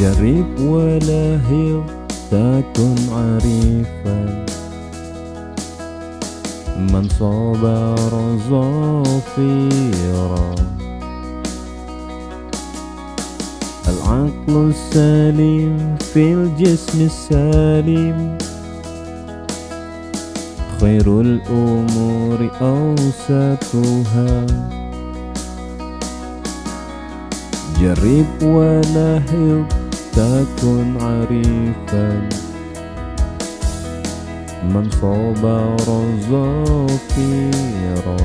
جرب ولاهظ تكن عريفا. من صبر ظفيرا العقل السليم في الجسم السليم. خير الأمور أوسطها. جرب ولاحظ تكن عريفا. من صبر ظفيرا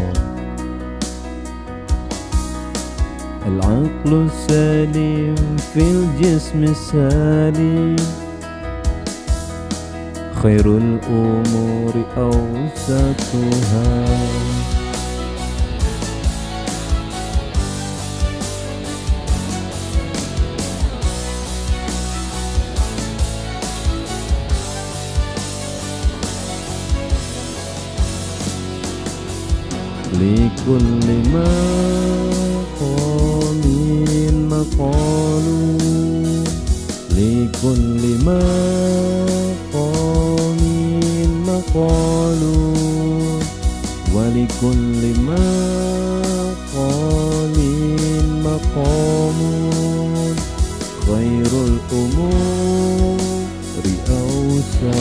العقل السليم في الجسم السليم. خير الأمور أوسطها. لكل مقام مقال لكل مقام مقال ولكل مقام مقام خير الأمور أوسطها